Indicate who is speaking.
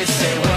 Speaker 1: could say